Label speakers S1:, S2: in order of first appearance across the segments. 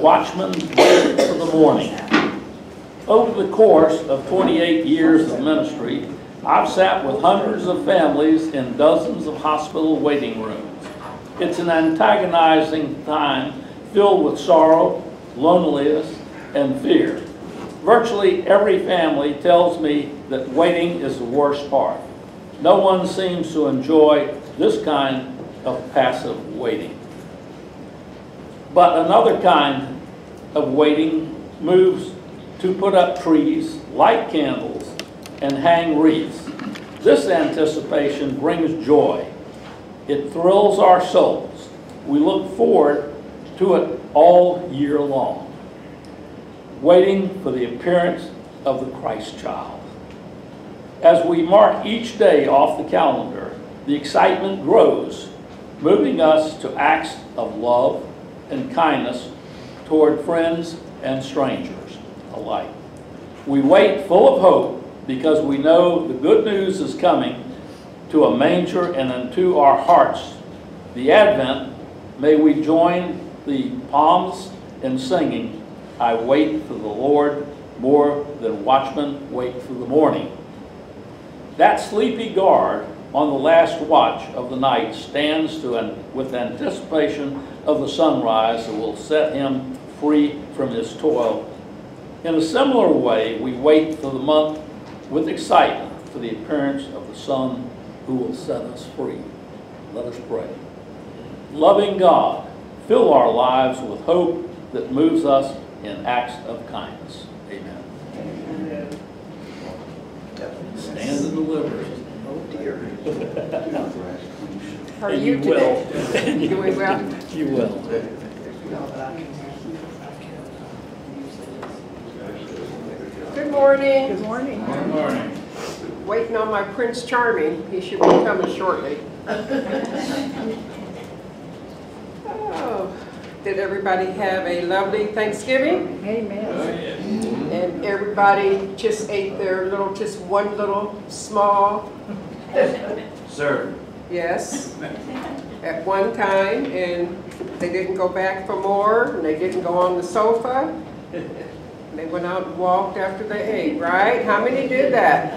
S1: watchmen wait for the morning. Over the course of 28 years of ministry, I've sat with hundreds of families in dozens of hospital waiting rooms. It's an antagonizing time filled with sorrow, loneliness, and fear. Virtually every family tells me that waiting is the worst part. No one seems to enjoy this kind of passive waiting. But another kind of waiting moves to put up trees, light candles, and hang wreaths. This anticipation brings joy. It thrills our souls. We look forward to it all year long, waiting for the appearance of the Christ child. As we mark each day off the calendar, the excitement grows, moving us to acts of love and kindness toward friends and strangers alike. We wait full of hope because we know the good news is coming to a manger and into our hearts. The Advent, may we join the palms in singing, I wait for the Lord more than watchmen wait for the morning. That sleepy guard on the last watch of the night stands to an, with anticipation of the sunrise that will set him free from his toil. In a similar way, we wait for the month with excitement for the appearance of the Son who will set us free. Let us pray. Loving God, fill our lives with hope that moves us in acts of kindness. Amen. Stand and deliver.
S2: Oh dear.
S3: How are
S1: And
S3: you
S1: will.
S3: today? Doing well?
S1: You will.
S3: Good morning.
S2: Good morning.
S1: Good morning.
S3: Waiting on my Prince Charming. He should be coming shortly. Oh, Did everybody have a lovely Thanksgiving?
S2: Amen.
S3: Oh, and everybody just ate their little, just one little small,
S1: Sir.
S3: Yes, at one time, and they didn't go back for more, and they didn't go on the sofa. They went out and walked after they ate, right? How many did that?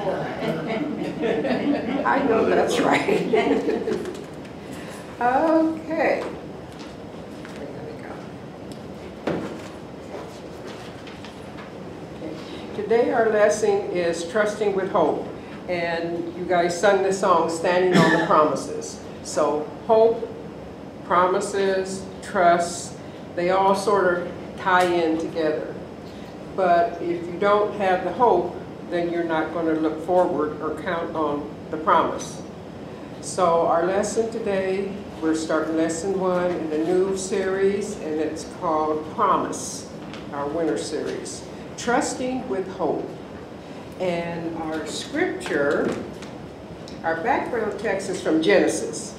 S3: I know that's right. Okay. Today our lesson is trusting with hope. And you guys sung the song, Standing on the Promises. So hope, promises, trust, they all sort of tie in together. But if you don't have the hope, then you're not going to look forward or count on the promise. So our lesson today, we're starting lesson one in the new series, and it's called Promise, our winter series. Trusting with hope. And our scripture, our background text is from Genesis.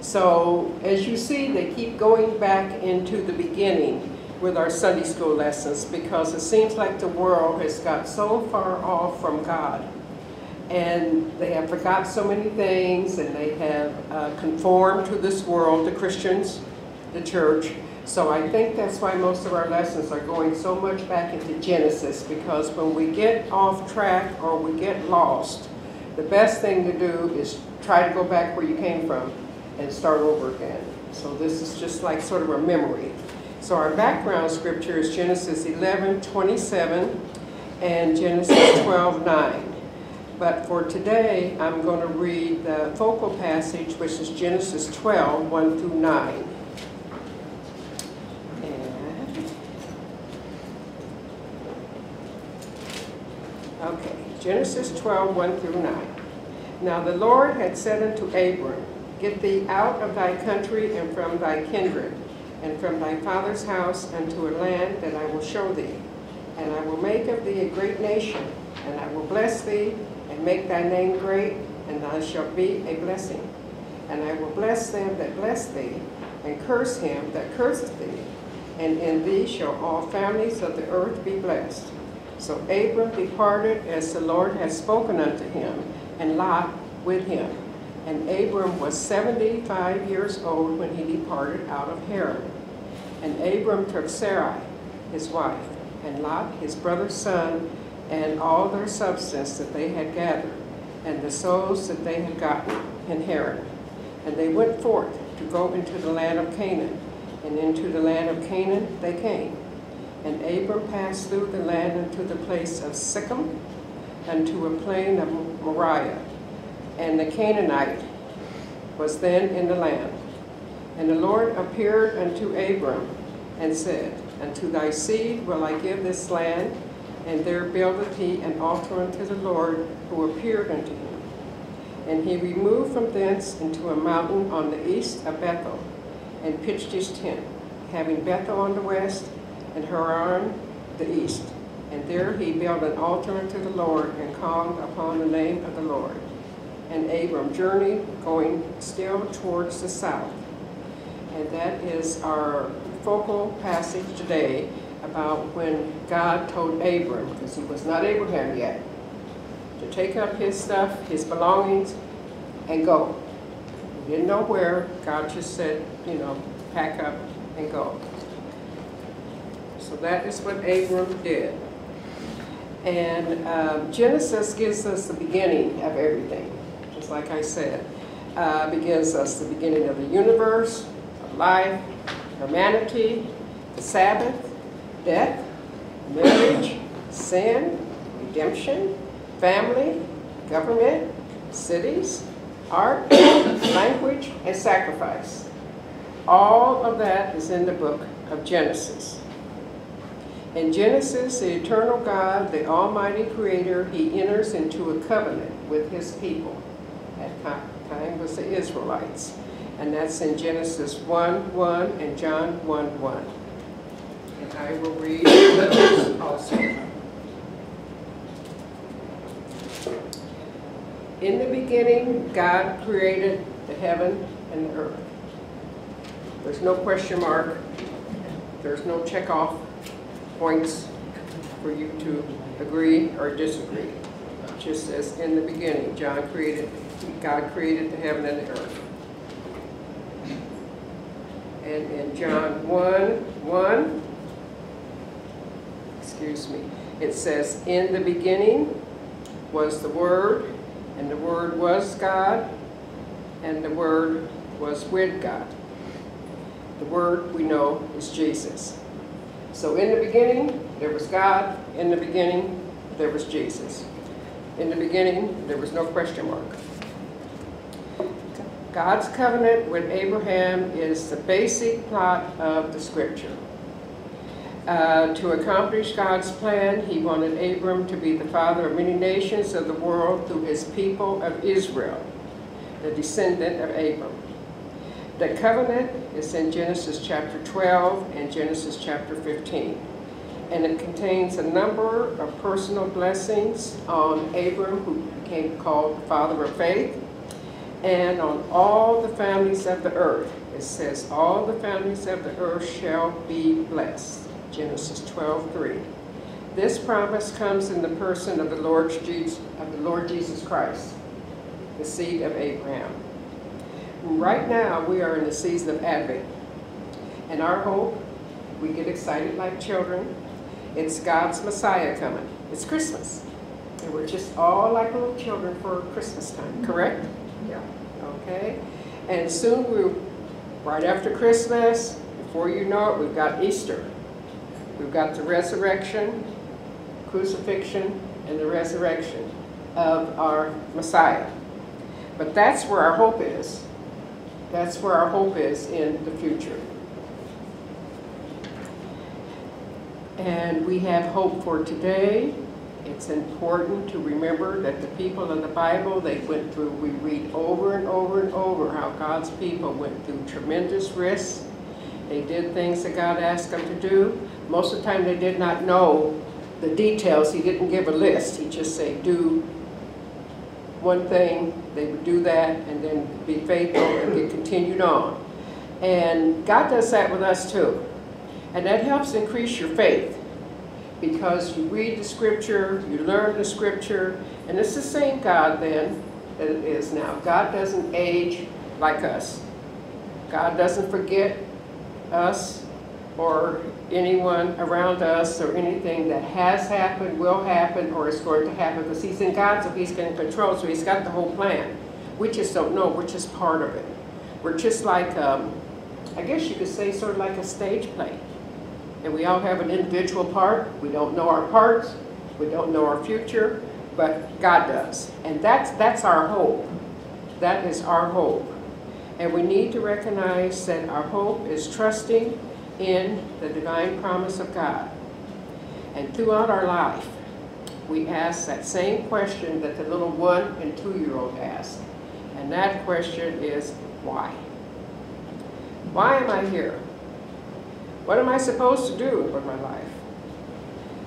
S3: So as you see, they keep going back into the beginning with our Sunday school lessons because it seems like the world has got so far off from God. And they have forgot so many things and they have uh, conformed to this world, the Christians, the church. So I think that's why most of our lessons are going so much back into Genesis because when we get off track or we get lost, the best thing to do is try to go back where you came from and start over again. So this is just like sort of a memory. So our background scripture is Genesis 11, 27 and Genesis 12, 9. But for today, I'm going to read the focal passage, which is Genesis 12, 1 through 9. And- Okay, Genesis 12, 1 through 9. Now the Lord had said unto Abram, Get thee out of thy country and from thy kindred, and from thy father's house unto a land that I will show thee. And I will make of thee a great nation, and I will bless thee, and make thy name great, and thou shalt be a blessing. And I will bless them that bless thee, and curse him that curseth thee. And in thee shall all families of the earth be blessed. So Abram departed as the Lord had spoken unto him, and Lot with him. And Abram was seventy-five years old when he departed out of Haran. And Abram took Sarai, his wife, and Lot, his brother's son, and all their substance that they had gathered, and the souls that they had gotten in Haran. And they went forth to go into the land of Canaan, and into the land of Canaan they came. And Abram passed through the land unto the place of Sichem, unto a plain of Moriah. And the Canaanite was then in the land. And the Lord appeared unto Abram and said, Unto thy seed will I give this land, and there buildeth he an altar unto the Lord who appeared unto him. And he removed from thence into a mountain on the east of Bethel, and pitched his tent, having Bethel on the west, and Haran the east. And there he built an altar unto the Lord, and called upon the name of the Lord. And Abram journeyed, going still towards the south. And that is our focal passage today about when God told Abram, because he was not Abraham yet, to take up his stuff, his belongings, and go. He didn't know where. God just said, you know, pack up and go. So that is what Abram did. And um, Genesis gives us the beginning of everything, just like I said. Uh, begins us the beginning of the universe, of life, humanity, the Sabbath, death, marriage, sin, redemption, family, government, cities, art, language, and sacrifice. All of that is in the book of Genesis. In Genesis, the eternal God, the almighty creator, he enters into a covenant with his people. At time was the Israelites. And that's in Genesis 1, 1 and John 1, 1. And I will read this also. In the beginning, God created the heaven and the earth. There's no question mark. There's no check off points for you to agree or disagree. Just as in the beginning, John created, God created the heaven and the earth. And in John 1, 1, excuse me, it says, in the beginning was the Word, and the Word was God, and the Word was with God. The Word we know is Jesus. So in the beginning, there was God. In the beginning, there was Jesus. In the beginning, there was no question mark. God's covenant with Abraham is the basic plot of the scripture. Uh, to accomplish God's plan, he wanted Abram to be the father of many nations of the world through his people of Israel, the descendant of Abram. The covenant is in Genesis chapter 12 and Genesis chapter 15. And it contains a number of personal blessings on Abram, who became called the father of faith, and on all the families of the earth. It says, all the families of the earth shall be blessed. Genesis 12, 3. This promise comes in the person of the Lord Jesus, of the Lord Jesus Christ, the seed of Abraham. Right now, we are in the season of Advent. And our hope, we get excited like children, it's God's Messiah coming. It's Christmas. And we're just all like little children for Christmas time, mm-hmm. correct?
S2: Yeah.
S3: Okay? And soon we're right after Christmas, before you know it, we've got Easter. We've got the resurrection, crucifixion, and the resurrection of our Messiah. But that's where our hope is. That's where our hope is in the future. And we have hope for today. It's important to remember that the people in the Bible, they went through, we read over and over and over how God's people went through tremendous risks. They did things that God asked them to do. Most of the time they did not know the details. He didn't give a list. He just said, do one thing, they would do that, and then be faithful and get continued on. And God does that with us too. And that helps increase your faith because you read the scripture, you learn the scripture, and it's the same God then that it is now. God doesn't age like us. God doesn't forget us. or anyone around us or anything that has happened, will happen, or is going to happen, because he's in God, so he's in control, so he's got the whole plan. We just don't know, we're just part of it. We're just like, um, I guess you could say sort of like a stage play. And we all have an individual part, we don't know our parts, we don't know our future, but God does. And that's, that's our hope. That is our hope. And we need to recognize that our hope is trusting in the divine promise of God. And throughout our life, we ask that same question that the little one and two-year-old ask. And that question is, why? Why am I here? What am I supposed to do with my life?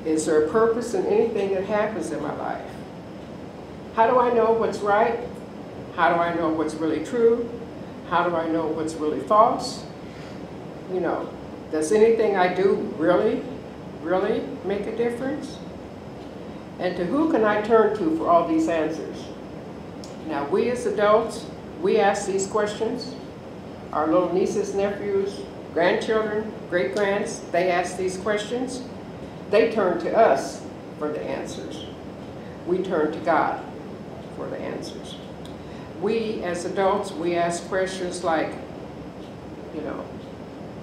S3: Is there a purpose in anything that happens in my life? How do I know what's right? How do I know what's really true? How do I know what's really false? You know, does anything I do really, really make a difference? And to who can I turn to for all these answers? Now, we as adults, we ask these questions. Our little nieces, nephews, grandchildren, great-grands, they ask these questions. They turn to us for the answers. We turn to God for the answers. We, as adults, we ask questions like, you know,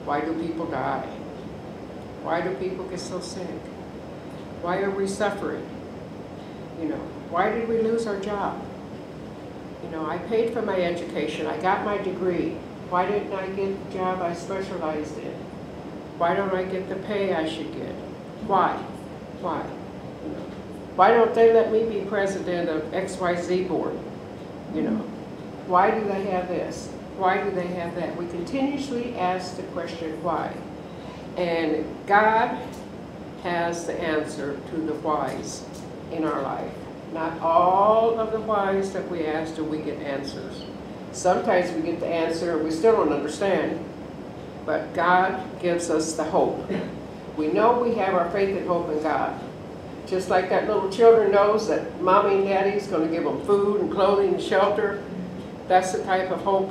S3: why do people die? Why do people get so sick? Why are we suffering? You know, why did we lose our job? You know, I paid for my education, I got my degree. Why didn't I get the job I specialized in? Why don't I get the pay I should get? Why? Why? Why don't they let me be president of XYZ board? You know, why do they have this? Why do they have that? We continuously ask the question, why? And God has the answer to the whys in our life. Not all of the whys that we ask do we get answers. Sometimes we get the answer and we still don't understand, but God gives us the hope. We know we have our faith and hope in God. Just like that little children knows that mommy and daddy's going to give them food and clothing and shelter. That's the type of hope,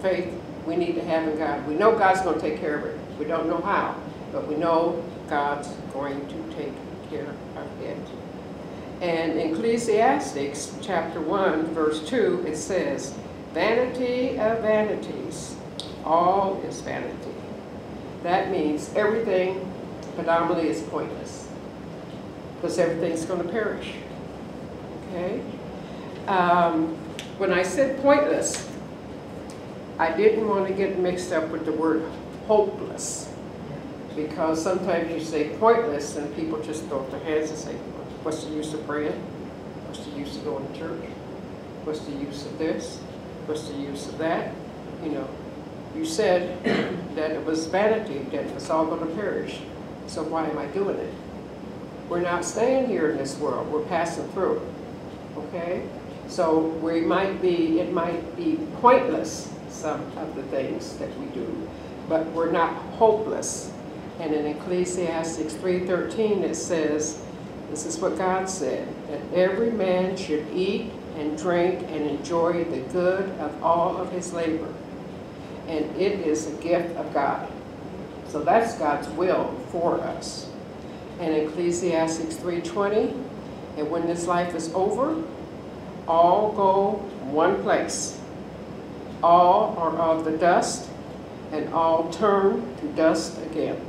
S3: faith we need to have in God. We know God's going to take care of it. We don't know how, but we know God's going to take care of it. And in Ecclesiastics chapter 1, verse 2, it says, Vanity of vanities, all is vanity. That means everything predominantly is pointless because everything's going to perish. Okay? Um, when I said pointless, I didn't want to get mixed up with the word hopeless because sometimes you say pointless and people just throw up their hands and say, what's the use of praying? What's the use of going to church? What's the use of this? What's the use of that? You know, you said that it was vanity, that it was all going to perish. So why am I doing it? We're not staying here in this world. We're passing through. Okay? So we might be, it might be pointless, some of the things that we do, but we're not hopeless. And in Ecclesiastes 3.13 it says, this is what God said, that every man should eat and drink and enjoy the good of all of his labor. And it is a gift of God. So that's God's will for us. And Ecclesiastes 3.20, and when this life is over, all go one place. All are of the dust, and all turn to dust again.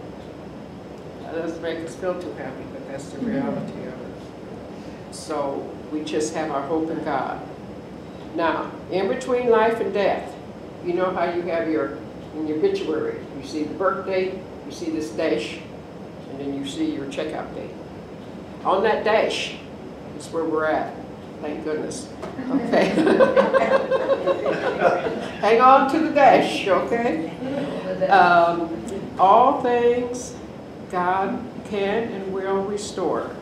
S3: That doesn't make us feel too happy, but that's the mm-hmm. reality of it. So we just have our hope in God. Now, in between life and death, you know how you have your, in your obituary, you see the birth date, you see this dash, and then you see your checkout date. On that dash is where we're at. Thank goodness. Okay. Hang on to the dash, okay? Um, all things God can and will restore.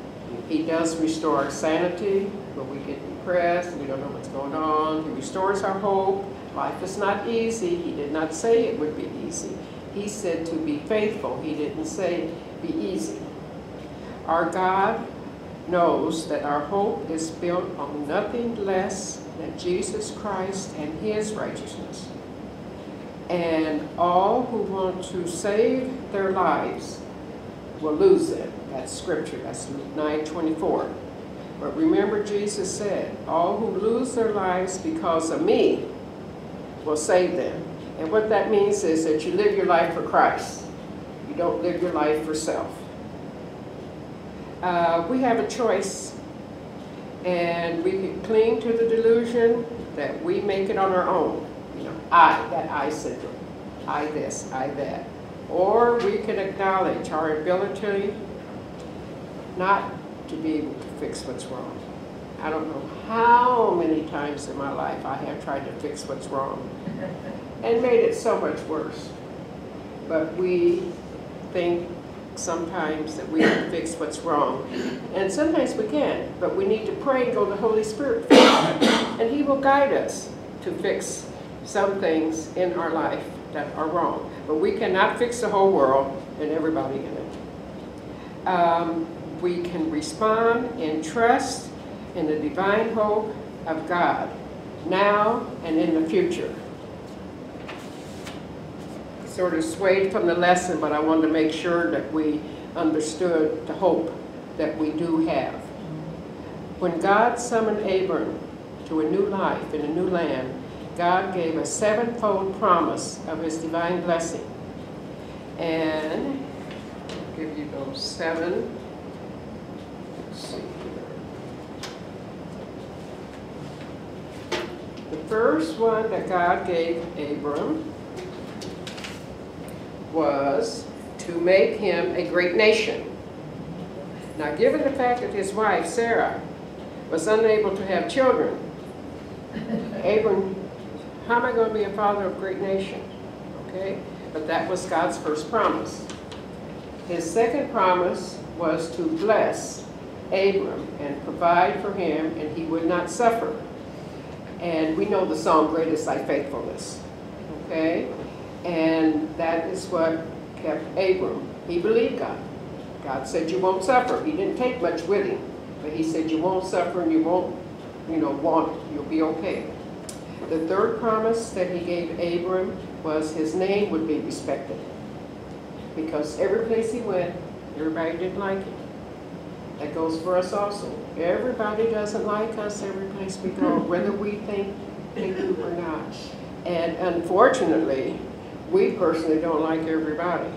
S3: He does restore our sanity when we get depressed, we don't know what's going on. He restores our hope. Life is not easy. He did not say it would be easy. He said to be faithful. He didn't say be easy. Our God knows that our hope is built on nothing less than Jesus Christ and His righteousness. And all who want to save their lives will lose them. That's scripture, that's Luke 9 24. But remember, Jesus said, All who lose their lives because of me will save them. And what that means is that you live your life for Christ, you don't live your life for self. Uh, we have a choice, and we can cling to the delusion that we make it on our own. You know, I, that I syndrome, I this, I that. Or we can acknowledge our ability not to be able to fix what's wrong. I don't know how many times in my life I have tried to fix what's wrong and made it so much worse. But we think sometimes that we can fix what's wrong. And sometimes we can, but we need to pray and go to the Holy Spirit. And He will guide us to fix some things in our life that are wrong. But we cannot fix the whole world and everybody in it. Um, we can respond in trust in the divine hope of God, now and in the future. Sort of swayed from the lesson, but I wanted to make sure that we understood the hope that we do have. When God summoned Abram to a new life in a new land, God gave a sevenfold promise of his divine blessing. And I'll give you those seven. Let's see here. The first one that God gave Abram was to make him a great nation. Now, given the fact that his wife, Sarah, was unable to have children, Abram, how am I going to be a father of a great nation? Okay? But that was God's first promise. His second promise was to bless Abram and provide for him, and he would not suffer. And we know the song, Great is Thy Faithfulness. Okay? And that is what kept Abram. He believed God. God said, You won't suffer. He didn't take much with him, but he said, You won't suffer and you won't, you know, want, you'll be okay. The third promise that he gave Abram was his name would be respected. Because every place he went, everybody didn't like him. That goes for us also. Everybody doesn't like us every place we go, hmm. whether we think they do or not. And unfortunately, we personally don't like everybody.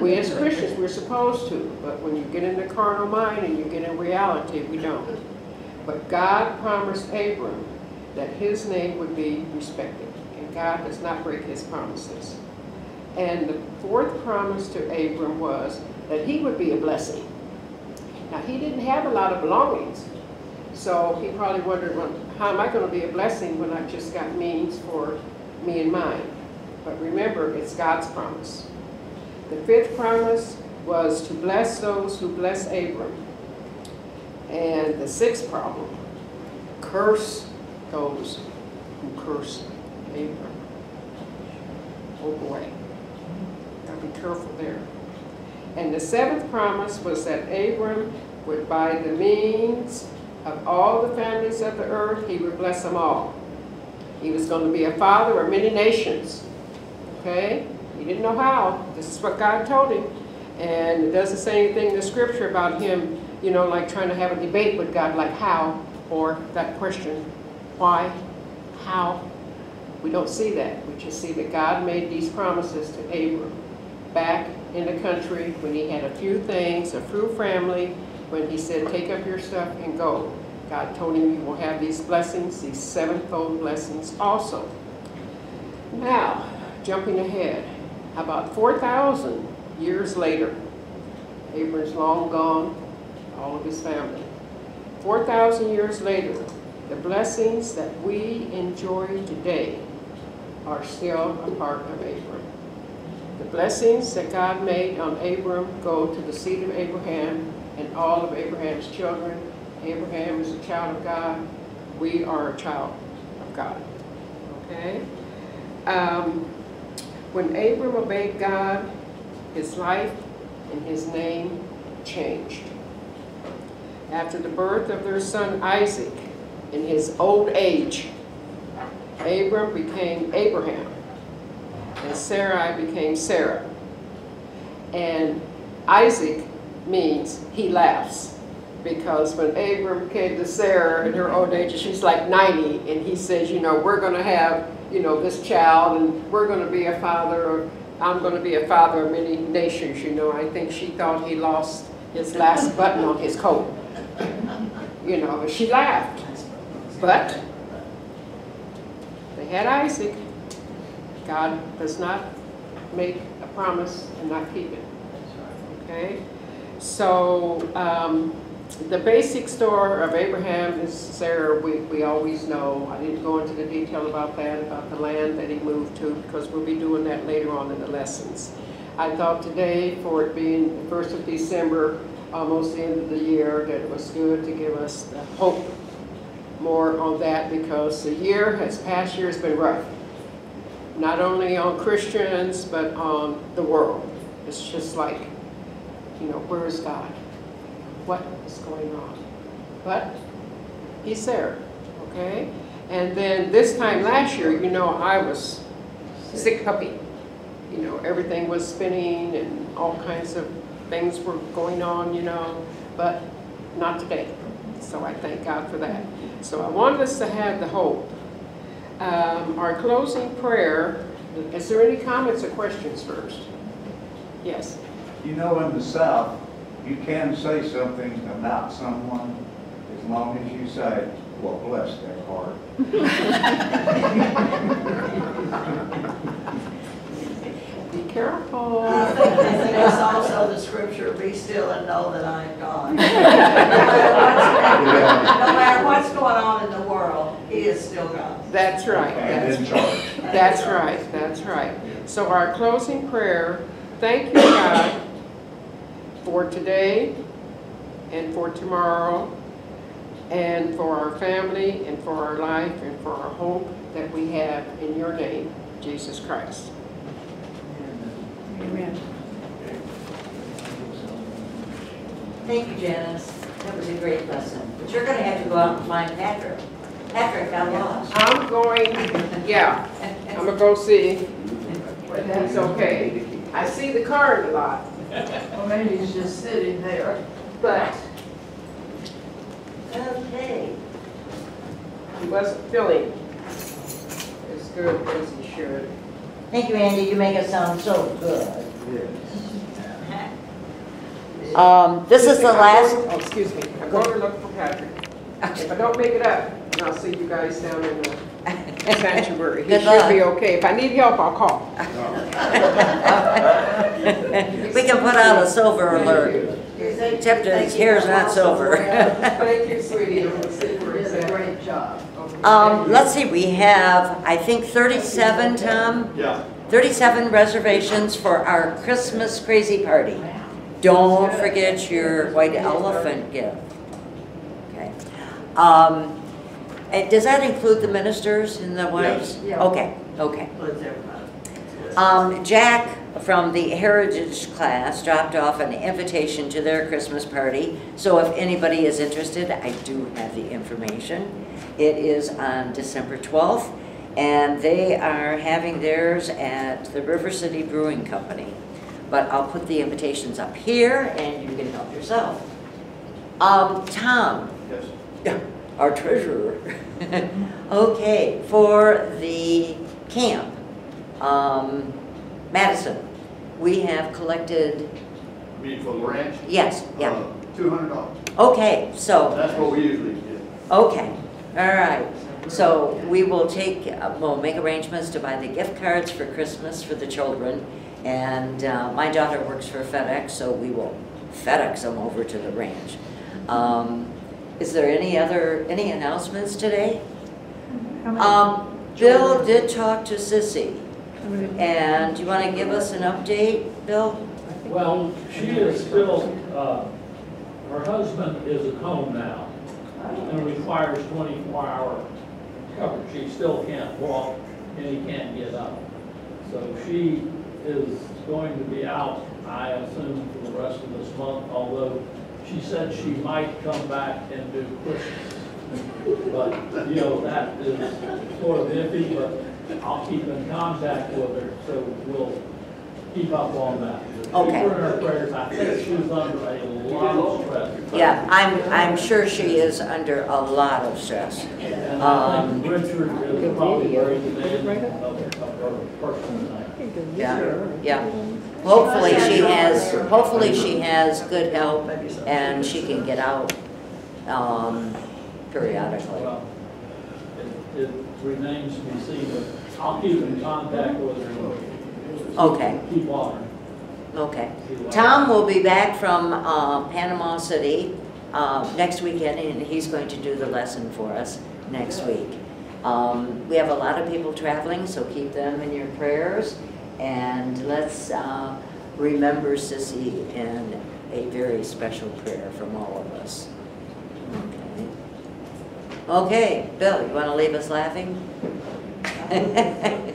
S3: We as Christians, we're supposed to, but when you get in the carnal mind and you get in reality, we don't. But God promised Abram that his name would be respected, and God does not break his promises. And the fourth promise to Abram was that he would be a blessing. Now, he didn't have a lot of belongings, so he probably wondered, well, how am I going to be a blessing when I've just got means for me and mine? But remember, it's God's promise. The fifth promise was to bless those who bless Abram. And the sixth problem, curse those who curse Abram. Oh boy, gotta be careful there. And the seventh promise was that Abram would by the means of all the families of the earth, he would bless them all. He was going to be a father of many nations. Okay? He didn't know how. This is what God told him. And it doesn't say anything in the scripture about him, you know, like trying to have a debate with God, like how, or that question, why, how. We don't see that. We just see that God made these promises to Abram back in the country when he had a few things, a few family, when he said, take up your stuff and go. God told him you will have these blessings, these sevenfold blessings also. Now, jumping ahead, about 4,000 years later, Abram's long gone, all of his family. 4,000 years later, the blessings that we enjoy today are still a part of Abram. The blessings that God made on Abram go to the seed of Abraham and all of Abraham's children. Abraham is a child of God. We are a child of God. Okay? Um, when Abram obeyed God, his life and his name changed. After the birth of their son Isaac, in his old age, Abram became Abraham. and Sarai became Sarah. And Isaac means he laughs, because when Abram came to Sarah in her old age, she's like 90, and he says, you know, we're going to have, you know, this child, and we're going to be a father, or I'm going to be a father of many nations, you know. I think she thought he lost his last button on his coat. You know, she laughed. But they had Isaac. God does not make a promise and not keep it. Okay? So, um, the basic story of Abraham and Sarah, we, we always know. I didn't go into the detail about that, about the land that he moved to, because we'll be doing that later on in the lessons. I thought today, for it being the first of December, almost the end of the year, that it was good to give us the hope more on that, because the year has, past year has been rough. Not only on Christians, but on the world. It's just like, you know, where is God? What is going on? But he's there, okay? And then this time last year, you know, I was sick puppy. You know, everything was spinning and all kinds of things were going on, you know, but not today. So I thank God for that. So I wanted us to have the hope. Um, our closing prayer, is there any comments or questions first? Yes.
S4: You know, in the South, you can say something about someone as long as you say, well, bless their heart.
S3: Be careful.
S2: I think it's also the scripture, be still and know that I am God. No matter what's going on in the world, he is still God.
S3: That's right.
S4: And
S3: That's
S4: in charge.
S3: That's right, that's right. So our closing prayer, thank you, God, for today and for tomorrow and for our family and for our life and for our hope that we have in your name, Jesus Christ.
S2: Amen. Thank you, Janice. That was a great lesson. But you're gonna have to go out and find Patrick. Patrick got lost.
S3: I'm going, yeah, I'm gonna go see, but that's okay. I see the card a lot,
S5: Well, maybe he's just sitting there.
S3: but
S2: Okay.
S3: he wasn't feeling as good as he should.
S2: Thank you, Andy. You make it sound so good.
S4: Yes.
S2: Um, this is the last,
S3: Oh, excuse me, I'm going to look for Patrick. If I don't make it up, then I'll see you guys down in the sanctuary. He
S2: Good
S3: should be okay. If I need help, I'll call.
S2: we can put out a silver alert.
S3: Thank
S2: Except his hair's not silver.
S3: Thank you, sweetie. Let's see where
S5: Did a
S3: at.
S5: great job.
S2: Um, let's see, we have, I think, 37, Tom?
S4: Yeah.
S2: 37 reservations for our Christmas crazy party. Don't forget your white elephant gift. Okay. Um, and does that include the ministers and the wives?
S5: Yeah.
S2: Okay, okay. Um, Jack from the Heritage class dropped off an invitation to their Christmas party. So if anybody is interested, I do have the information. It is on December 12th, and they are having theirs at the River City Brewing Company. But I'll put the invitations up here, and you can help yourself. Um, Tom,
S4: Yes.
S2: Our treasurer. Okay, for the camp, um, Madison, we have collected,
S6: mean for the ranch?
S2: yes, yeah.
S6: Uh, Two hundred dollars.
S2: Okay, so,
S6: That's what we usually get.
S2: okay, all right. So we will take, uh, we'll make arrangements to buy the gift cards for Christmas for the children. And uh, my daughter works for FedEx, so we will FedEx them over to the ranch. Um, Is there any other, any announcements today? Um, Bill did talk to Sissy, and do you want to give us an update, Bill?
S1: Well, she is still, uh, her husband is at home now and requires 24-hour coverage. She still can't walk and he can't get up. So she is going to be out, I assume, for the rest of this month, although she said she might come back and do Christmas. But, you know, that is sort of iffy, but I'll keep in contact with her, so we'll keep up on that.
S2: Okay.
S1: Keep her in our prayers, I think she's under a lot of stress.
S2: Yeah, I'm, I'm sure she is under a lot of stress.
S1: And I
S2: Um,
S1: think Richard is probably very demanding of of her.
S2: Yeah, yeah. Hopefully she has, hopefully she has good help and she can get out, um, periodically.
S1: Well, it, it remains to be seen, but I'll keep in contact with her
S2: Okay,
S1: keep on her.
S2: okay. Tom will be back from, uh, Panama City, uh, next weekend and he's going to do the lesson for us next week. Um, we have a lot of people traveling, so keep them in your prayers. And let's, uh, remember Sissy in a very special prayer from all of us. Okay. Okay, Bill, you wanna leave us laughing?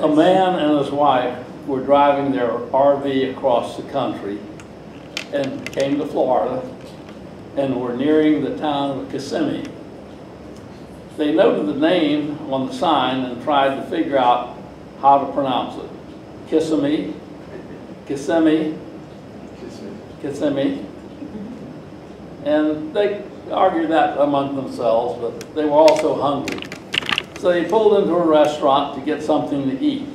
S1: A man and his wife were driving their RV across the country and came to Florida and were nearing the town of Kissimmee. They noted the name on the sign and tried to figure out how to pronounce it. Kissimmee, Kissimmee, Kissimmee. And they argued that among themselves, but they were also hungry. So they pulled into a restaurant to get something to eat.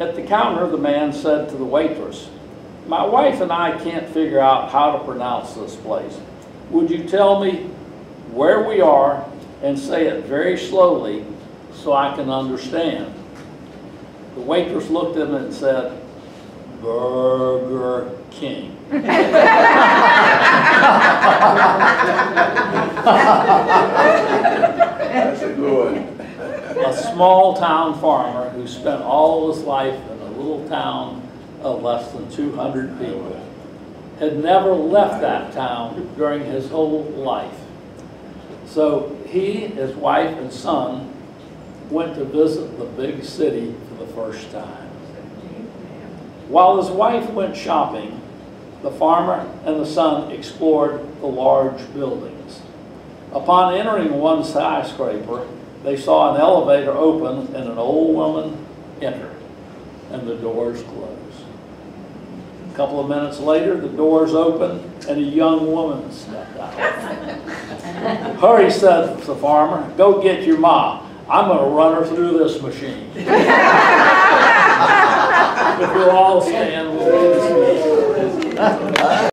S1: At the counter, the man said to the waitress, "My wife and I can't figure out how to pronounce this place. Would you tell me where we are and say it very slowly so I can understand?" The waitress looked at him and said, "Burger King."
S4: That's a good one.
S1: A small town farmer who spent all of his life in a little town of less than 200 people, had never left that town during his whole life. So he, his wife, and son went to visit the big city for the first time. While his wife went shopping, the farmer and the son explored the large buildings. Upon entering one skyscraper, they saw an elevator open and an old woman enter, and the doors closed. A couple of minutes later, the doors opened and a young woman stepped out. Hurry, said the farmer, go get your ma. I'm gonna run her through this machine. If you'll all stand